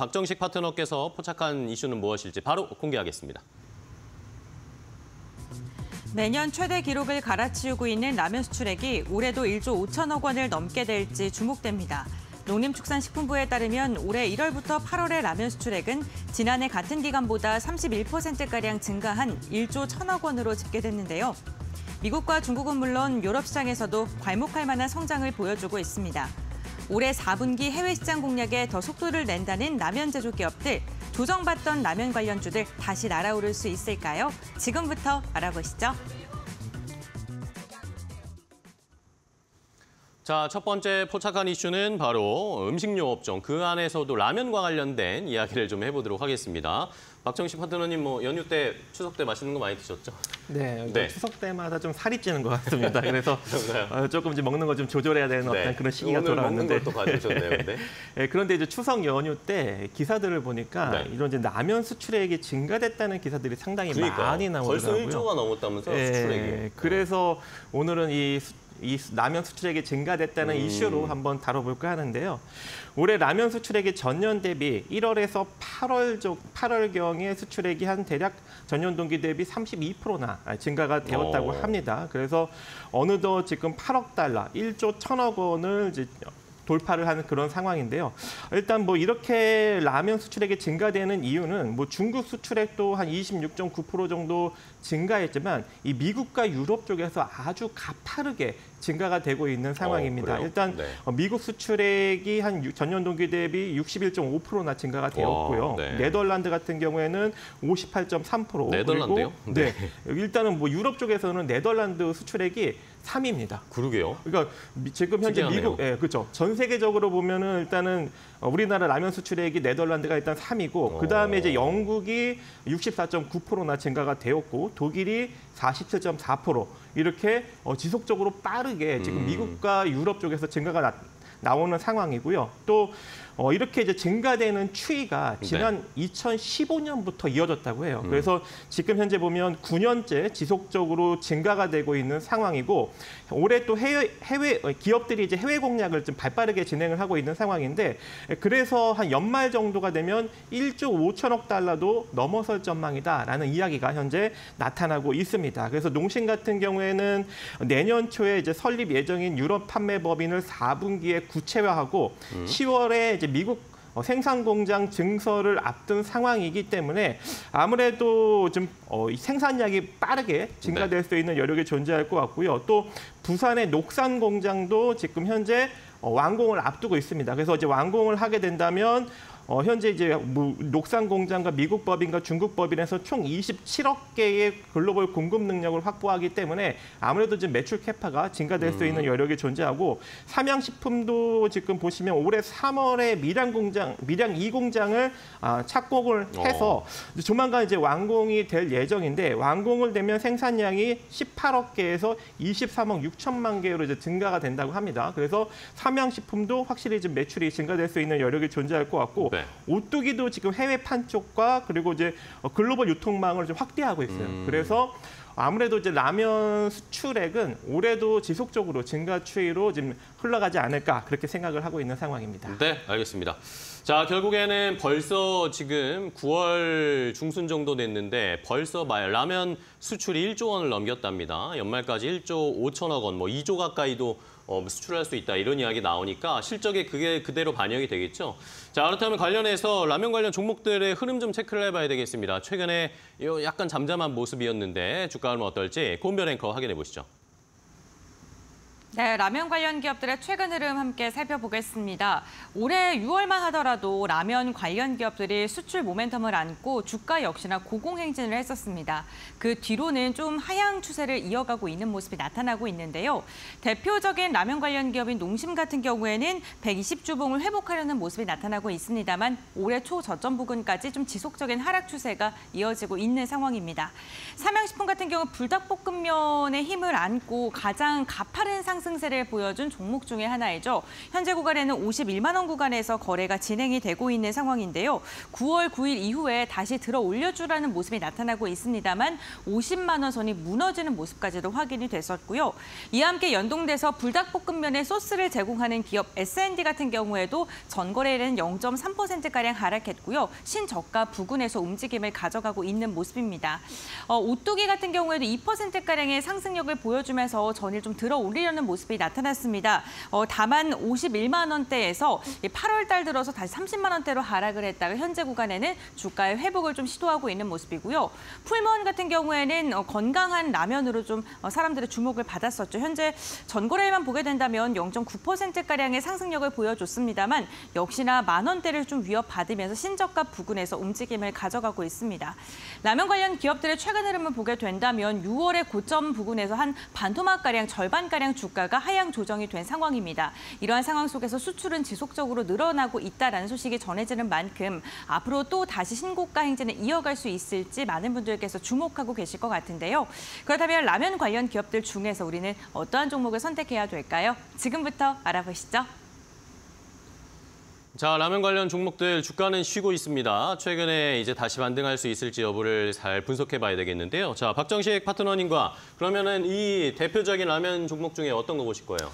박정식 파트너께서 포착한 이슈는 무엇일지 바로 공개하겠습니다. 매년 최대 기록을 갈아치우고 있는 라면 수출액이 올해도 1조 5천억 원을 넘게 될지 주목됩니다. 농림축산식품부에 따르면 올해 1월부터 8월의 라면 수출액은 지난해 같은 기간보다 31%가량 증가한 1조 1천억 원으로 집계됐는데요. 미국과 중국은 물론 유럽 시장에서도 괄목할 만한 성장을 보여주고 있습니다. 올해 4분기 해외 시장 공략에 더 속도를 낸다는 라면 제조 기업들, 조정받던 라면 관련주들 다시 날아오를 수 있을까요? 지금부터 알아보시죠. 자, 첫 번째 포착한 이슈는 바로 음식료 업종, 그 안에서도 라면과 관련된 이야기를 좀 해보도록 하겠습니다. 박정식 파트너님, 뭐 연휴 때, 추석 때 맛있는 거 많이 드셨죠? 네, 네. 추석 때마다 좀 살이 찌는 것 같습니다. 그래서? 어, 조금 이제 먹는 거 좀 조절해야 되는 어떤 그런 시기가 네. 돌아왔는데. 먹는 것도 가져오셨네요, 근데. 예, 그런데 이제 추석 연휴 때 기사들을 보니까 네. 이런 이제 라면 수출액이 증가됐다는 기사들이 상당히 그러니까 많이 나오더라고요. 벌써 1조가 넘었다면서요, 예, 수출액이. 그래서 오늘은 이, 수- 이 수- 라면 수출액이 증가됐다는 음. 이슈로 한번 다뤄볼까 하는데요. 올해 라면 수출액이 전년 대비 1월에서 8월 쪽 8월경에 수출액이 한 대략 전년 동기 대비 32%나 증가가 되었다고 어. 합니다. 그래서 어느덧 지금 8억 달러, 1조 1천억 원을 이제 돌파를 하는 그런 상황인데요. 일단 뭐 이렇게 라면 수출액이 증가되는 이유는 뭐 중국 수출액도 한 26.9% 정도 증가했지만 이 미국과 유럽 쪽에서 아주 가파르게 증가가 되고 있는 상황입니다. 그래요? 일단 네. 어, 미국 수출액이 한 유- 전년 동기 대비 61.5%나 증가가 되었고요. 네. 네덜란드 같은 경우에는 58.3%. 네덜란드요? 그리고 네. 일단은 뭐 유럽 쪽에서는 네덜란드 수출액이 3위입니다. 그러게요. 그러니까 미- 지금 현재 특이하네요. 미국, 예, 그렇죠. 전 세계적으로 보면은 일단은 어, 우리나라 라면 수출액이 네덜란드가 일단 3위고 그 다음에 이제 어. 영국이 64.9%나 증가가 되었고 독일이 47.4% 이렇게 어, 지속적으로 빠르게 지금 음. 미국과 유럽 쪽에서 증가가 나, 나오는 상황이고요. 또 어, 이렇게 이제 증가되는 추이가 네. 지난 2015년부터 이어졌다고 해요. 음. 그래서 지금 현재 보면 9년째 지속적으로 증가가 되고 있는 상황이고 올해 또 해외, 해외 어, 기업들이 이제 해외 공략을 좀 발빠르게 진행을 하고 있는 상황인데 그래서 한 연말 정도가 되면 1조 5천억 달러도 넘어설 전망이다라는 이야기가 현재 나타나고 있습니다. 그래서 농심 같은 경우에는 내년 초에 이제 설립 예정인 유럽 판매 법인을 4분기에 구체화하고 10월에 이제 미국 어, 생산 공장 증설을 앞둔 상황이기 때문에 아무래도 좀 어, 이 생산량이 빠르게 증가될 수 있는 여력이 존재할 것 같고요. 또 부산의 녹산 공장도 지금 현재 어, 완공을 앞두고 있습니다. 그래서 이제 완공을 하게 된다면 어, 현재 이제 뭐 녹산 공장과 미국 법인과 중국 법인에서 총 27억 개의 글로벌 공급 능력을 확보하기 때문에 아무래도 지금 매출 캐파가 증가될 수 있는 여력이 존재하고 삼양식품도 지금 보시면 올해 3월에 밀양 공장, 밀양 2 공장을 아, 착공을 해서 이제 조만간 이제 완공이 될 예정인데 완공을 되면 생산량이 18억 개에서 23억 6천만 개로 이제 증가가 된다고 합니다. 그래서 삼양식품도 확실히 좀 매출이 증가될 수 있는 여력이 존재할 것 같고 네. 오뚜기도 지금 해외 판 쪽과 그리고 이제 어, 글로벌 유통망을 좀 확대하고 있어요. 음. 그래서 아무래도 이제 라면 수출액은 올해도 지속적으로 증가 추이로 지금 흘러가지 않을까 그렇게 생각을 하고 있는 상황입니다. 네, 알겠습니다. 자, 결국에는 벌써 지금 9월 중순 정도 됐는데 벌써 마- 라면 수출이 1조 원을 넘겼답니다. 연말까지 1조 5천억 원, 뭐 2조 가까이도 어, 수출할 수 있다 이런 이야기 나오니까 실적에 그게 그대로 반영이 되겠죠. 자, 그렇다면 관련해서 라면 관련 종목들의 흐름 좀 체크를 해봐야 되겠습니다. 최근에 요 약간 잠잠한 모습이었는데 주가 흐름 어떨지 고은별 앵커 확인해 보시죠. 네, 라면 관련 기업들의 최근 흐름 함께 살펴보겠습니다. 올해 6월만 하더라도 라면 관련 기업들이 수출 모멘텀을 안고 주가 역시나 고공행진을 했었습니다. 그 뒤로는 좀 하향 추세를 이어가고 있는 모습이 나타나고 있는데요. 대표적인 라면 관련 기업인 농심 같은 경우에는 120주봉을 회복하려는 모습이 나타나고 있습니다만 올해 초 저점 부근까지 좀 지속적인 하락 추세가 이어지고 있는 상황입니다. 삼양식품 같은 경우 불닭볶음면의 힘을 안고 가장 가파른 상승 상승세를 보여준 종목 중의 하나이죠. 현재 구간에는 51만 원 구간에서 거래가 진행이 되고 있는 상황인데요. 9월 9일 이후에 다시 들어 올려주라는 모습이 나타나고 있습니다만 50만 원 선이 무너지는 모습까지도 확인이 됐었고요. 이와 함께 연동돼서 불닭볶음면에 소스를 제공하는 기업 S&D 같은 경우에도 전거래일은 0.3%가량 하락했고요. 신저가 부근에서 움직임을 가져가고 있는 모습입니다. 어, 오뚜기 같은 경우에도 2%가량의 상승력을 보여주면서 전일 좀 들어 올리려는 모습이 나타났습니다. 어, 다만 51만 원대에서 8월 달 들어서 다시 30만 원대로 하락을 했다가 현재 구간에는 주가의 회복을 좀 시도하고 있는 모습이고요. 풀먼 같은 경우에는 어, 건강한 라면으로 좀 어, 사람들의 주목을 받았었죠. 현재 전거래일만 보게 된다면 0.9%가량의 상승력을 보여줬습니다만 역시나 만 원대를 좀 위협받으면서 신저가 부근에서 움직임을 가져가고 있습니다. 라면 관련 기업들의 최근 흐름을 보게 된다면 6월의 고점 부근에서 한 반토막가량 절반가량 주가 가 하향 조정이 된 상황입니다. 이러한 상황 속에서 수출은 지속적으로 늘어나고 있다는 소식이 전해지는 만큼 앞으로 또 다시 신고가 행진을 이어갈 수 있을지 많은 분들께서 주목하고 계실 것 같은데요. 그렇다면 라면 관련 기업들 중에서 우리는 어떠한 종목을 선택해야 될까요? 지금부터 알아보시죠. 자, 라면 관련 종목들 주가는 쉬고 있습니다. 최근에 이제 다시 반등할 수 있을지 여부를 잘 분석해 봐야 되겠는데요. 자, 박정식 파트너님과 그러면은 이 대표적인 라면 종목 중에 어떤 거 보실 거예요?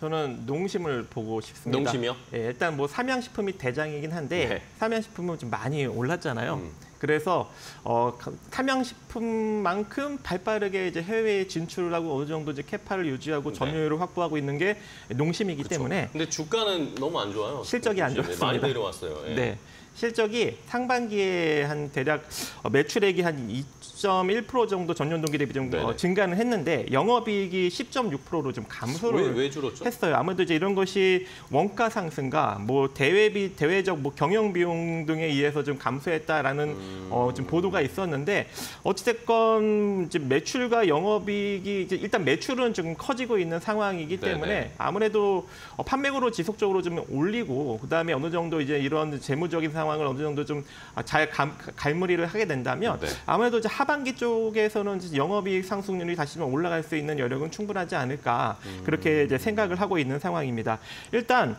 저는 농심을 보고 싶습니다. 농심이요? 예, 일단 뭐 삼양식품이 대장이긴 한데 네. 삼양식품은 좀 많이 올랐잖아요. 음. 그래서 어, 가- 삼양식품만큼 발빠르게 이제 해외에 진출을 하고 어느 정도 이제 캐파를 유지하고 네. 점유율을 확보하고 있는 게 농심이기 때문에 근데 주가는 너무 안 좋아요. 실적이 안 네, 좋습니다. 많이 내려왔어요. 예. 네. 실적이 상반기에 한 대략 어, 매출액이 한 2.1% 정도 전년 동기 대비 좀 네네. 어, 증가는 했는데 영업이익이 10.6%로 좀 감소를 왜, 왜? 했어요. 아무래도 이제 이런 것이 원가 상승과 뭐 대외비 대외적 뭐 경영 비용 등에 의해서 좀 감소했다라는 음. 어, 좀 보도가 있었는데 어찌됐건 이제 매출과 영업이익이 이제 일단 매출은 좀 커지고 있는 상황이기 네네. 때문에 아무래도 어, 판매고를 지속적으로 좀 올리고 그다음에 어느 정도 이제 이런 재무적인 상황 을 어느 정도 좀 잘 갈무리를 하게 된다면 네. 아무래도 이제 하반기 쪽에서는 영업이익 상승률이 다시 좀 올라갈 수 있는 여력은 충분하지 않을까 음. 그렇게 이제 생각을 하고 있는 상황입니다. 일단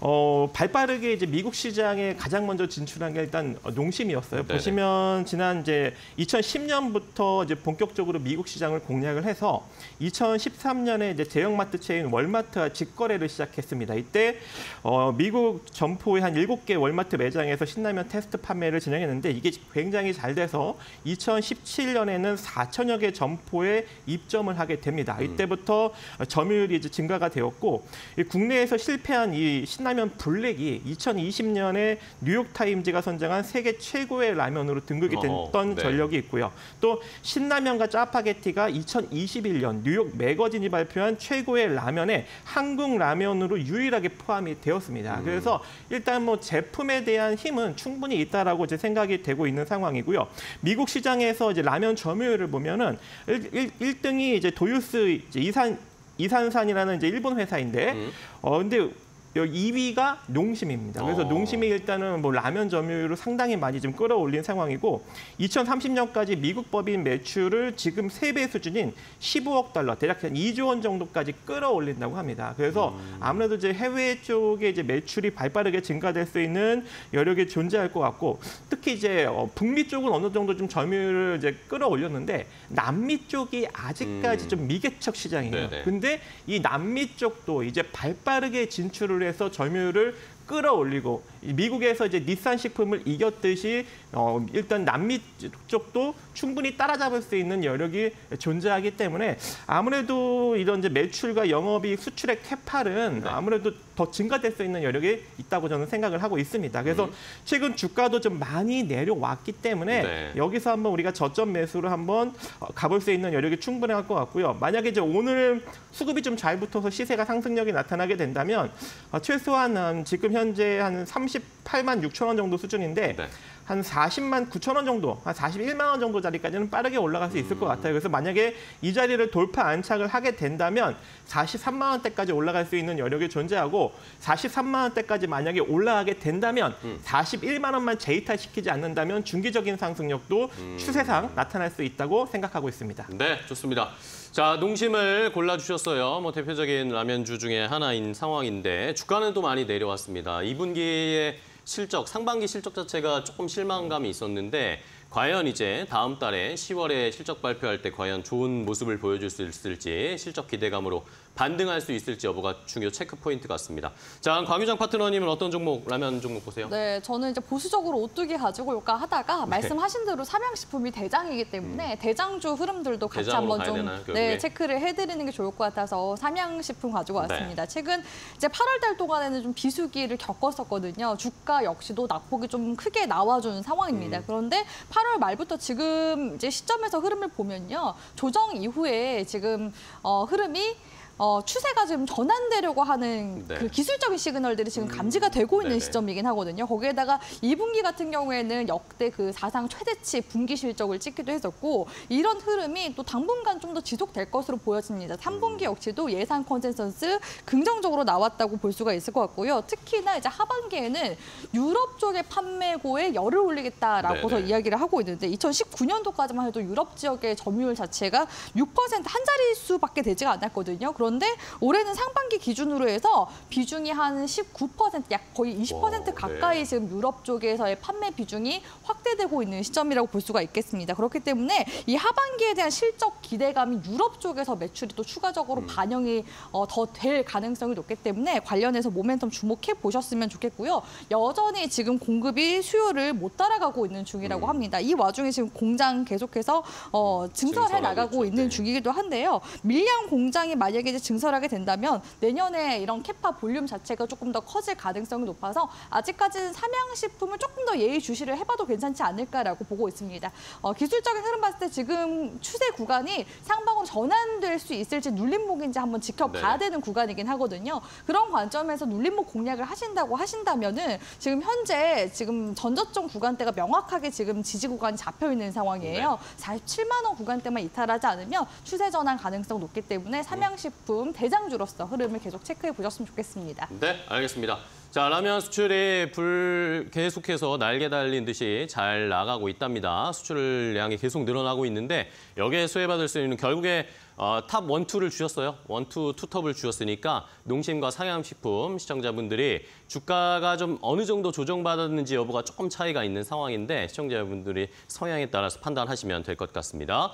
어, 발빠르게 이제 미국 시장에 가장 먼저 진출한 게 일단 농심이었어요. 네네. 보시면 지난 이제 2010년부터 이제 본격적으로 미국 시장을 공략을 해서 2013년에 이제 대형마트 체인 월마트와 직거래를 시작했습니다. 이때 어, 미국 점포의 한 7개 월마트 매장에서 신라면 테스트 판매를 진행했는데 이게 굉장히 잘 돼서 2017년에는 4천여 개 점포에 입점을 하게 됩니다. 이때부터 점유율이 이제 증가가 되었고 이 국내에서 실패한 이 신라면 블랙이 2020년에 뉴욕 타임즈가 선정한 세계 최고의 라면으로 등극이 됐던 네. 전력이 있고요. 또 신라면과 짜파게티가 2021년 뉴욕 매거진이 발표한 최고의 라면에 한국 라면으로 유일하게 포함이 되었습니다. 음. 그래서 일단 뭐 제품에 대한 힘은 충분히 있다라고 제 생각이 되고 있는 상황이고요. 미국 시장에서 이제 라면 점유율을 보면은 일, 일, 등이 이제 도유스 이제 이산 이산산이라는 이제 일본 회사인데 음. 어 근데 여기 2위가 농심입니다. 그래서 어. 농심이 일단은 뭐 라면 점유율을 상당히 많이 좀 끌어올린 상황이고 2030년까지 미국 법인 매출을 지금 3배 수준인 15억 달러, 대략 한 2조 원 정도까지 끌어올린다고 합니다. 그래서 음. 아무래도 이제 해외 쪽에 이제 매출이 발빠르게 증가될 수 있는 여력이 존재할 것 같고 특히 이제 어, 북미 쪽은 어느 정도 좀 점유율을 이제 끌어올렸는데 남미 쪽이 아직까지 음. 좀 미개척 시장이에요. 네네. 근데 이 남미 쪽도 이제 발빠르게 진출을 해서 점유율을 끌어올리고 이 미국에서 이제 닛산 식품을 이겼듯이 어, 일단 남미 쪽도 충분히 따라잡을 수 있는 여력이 존재하기 때문에 아무래도 이런 이제 매출과 영업이익 수출의 캐팔은 네. 아무래도 더 증가될 수 있는 여력이 있다고 저는 생각을 하고 있습니다. 그래서 음. 최근 주가도 좀 많이 내려왔기 때문에 네. 여기서 한번 우리가 저점 매수를 한번 어, 가볼 수 있는 여력이 충분할 것 같고요. 만약에 이제 오늘 수급이 좀 잘 붙어서 시세가 상승력이 나타나게 된다면 어, 최소한 한 지금 현재 한 38만 6천 원 정도 수준인데 네. 한 40만 9천 원 정도, 한 41만 원 정도 자리까지는 빠르게 올라갈 수 있을 것 같아요. 그래서 만약에 이 자리를 돌파 안착을 하게 된다면 43만 원대까지 올라갈 수 있는 여력이 존재하고 43만 원대까지 만약에 올라가게 된다면 41만 원만 재이탈시키지 않는다면 중기적인 상승력도 추세상 나타날 수 있다고 생각하고 있습니다. 네, 좋습니다. 자, 농심을 골라주셨어요. 뭐 대표적인 라면주 중에 하나인 상황인데 주가는 또 많이 내려왔습니다. 2분기의 실적, 상반기 실적 자체가 조금 실망감이 있었는데 과연 이제 다음 달에 10월에 실적 발표할 때 과연 좋은 모습을 보여줄 수 있을지 실적 기대감으로 반등할 수 있을지 여부가 중요 체크 포인트 같습니다. 자, 곽유정 파트너님은 어떤 종목, 라면 종목 보세요? 네, 저는 이제 보수적으로 오뚜기 가지고 올까 네. 하다가 말씀하신 대로 삼양식품이 대장이기 때문에 대장주 흐름들도 같이 음. 한번 좀 되나요? 네, 체크를 해드리는 게 좋을 것 같아서 삼양식품 가지고 네. 왔습니다. 최근 이제 8월 달 동안에는 좀 비수기를 겪었었거든요. 주가 역시도 낙폭이 좀 크게 나와준 상황입니다. 음. 그런데 8월 말부터 지금 이제 시점에서 흐름을 보면요, 조정 이후에 지금 어, 흐름이 어, 추세가 지금 전환되려고 하는 네. 그 기술적인 시그널들이 지금 감지가 되고 있는 네네. 시점이긴 하거든요. 거기에다가 2분기 같은 경우에는 역대 그 사상 최대치 분기 실적을 찍기도 했었고 이런 흐름이 또 당분간 좀 더 지속될 것으로 보여집니다. 3분기 역시도 예상 컨센서스 긍정적으로 나왔다고 볼 수가 있을 것 같고요. 특히나 이제 하반기에는 유럽 쪽의 판매고에 열을 올리겠다라고서 네네. 이야기를 하고 있는데 2019년도까지만 해도 유럽 지역의 점유율 자체가 6%한 자릿수밖에 되지가 않았거든요. 그런데 올해는 상반기 기준으로 해서 비중이 한 19%약 거의 20% 와, 네. 가까이 지금 유럽 쪽에서의 판매 비중이 확대되고 있는 시점이라고 볼 수가 있겠습니다. 그렇기 때문에 이 하반기에 대한 실적 기대감이 유럽 쪽에서 매출이 또 추가적으로 반영이 어, 더 될 가능성이 높기 때문에 관련해서 모멘텀 주목해 보셨으면 좋겠고요. 여전히 지금 공급이 수요를 못 따라가고 있는 중이라고 합니다. 이 와중에 지금 공장 계속해서 어, 증설해 증설하고 나가고. 있는 네. 중이기도 한데요. 밀양 공장이 만약에 이제 증설하게 된다면 내년에 이런 캐파 볼륨 자체가 조금 더 커질 가능성이 높아서 아직까지는 삼양식품을 조금 더 예의 주시를 해봐도 괜찮지 않을까라고 보고 있습니다. 어, 기술적인 흐름 봤을 때 지금 추세 구간이 상방으로 전환될 수 있을지 눌림목인지 한번 지켜봐야 네. 되는 구간이긴 하거든요. 그런 관점에서 눌림목 공략을 하신다고 하신다면은 지금 현재 지금 전저점 구간대가 명확하게 지금 지지 구간이 잡혀 있는 상황이에요. 47만 원 구간대만 이탈하지 않으면 추세 전환 가능성 높기 때문에 삼양 식품 대장주로서 흐름을 계속 체크해 보셨으면 좋겠습니다. 네, 알겠습니다. 자, 라면 수출이 불 계속해서 날개 달린 듯이 잘 나가고 있답니다. 수출량이 계속 늘어나고 있는데 여기에 수혜받을 수 있는 결국에 어, top one two를 주셨어요. one two, 투톱을 주셨으니까 농심과 삼양식품 시청자분들이 주가가 좀 어느 정도 조정받았는지 여부가 조금 차이가 있는 상황인데 시청자분들이 성향에 따라서 판단하시면 될 것 같습니다.